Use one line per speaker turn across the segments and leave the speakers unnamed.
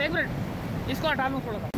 एक मिनट इसको हटा लूँ थोड़ा सा।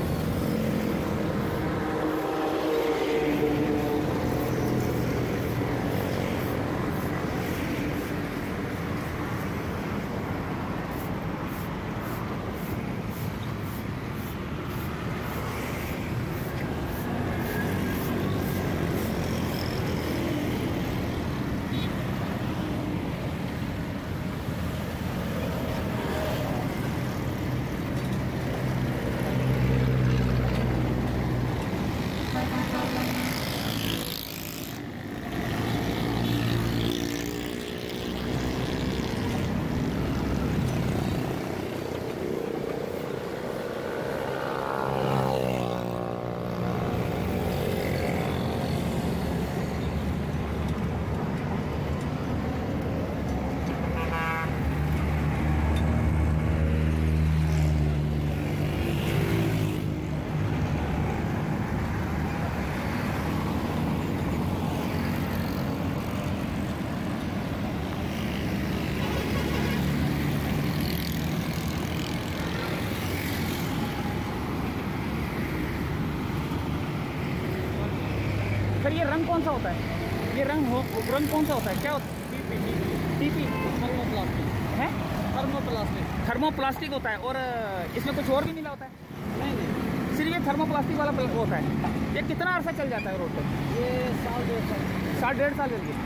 फिर ये रंग कौन सा होता है? ये रंग हो रंग कौन सा होता है? क्या होता है? टीपी
थर्मोप्लास्टिक
है?
थर्मोप्लास्टिक
थर्मोप्लास्टिक होता है और इसमें कुछ और भी मिला होता है?
नहीं नहीं.
सिर्फ़ ये थर्मोप्लास्टिक वाला होता है। ये कितना अर्सा चल जाता है रोड पर
ये साल डेढ़ साल.
साल डेढ़ साल के लिए